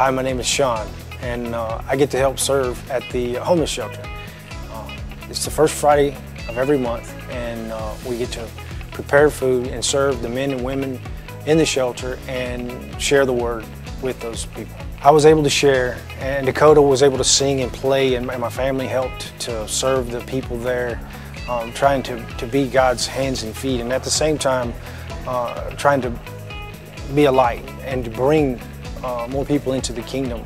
Hi, my name is Sean, and uh, I get to help serve at the homeless shelter. Uh, it's the first Friday of every month, and uh, we get to prepare food and serve the men and women in the shelter and share the word with those people. I was able to share, and Dakota was able to sing and play, and my family helped to serve the people there, um, trying to, to be God's hands and feet, and at the same time, uh, trying to be a light and to bring uh, more people into the kingdom.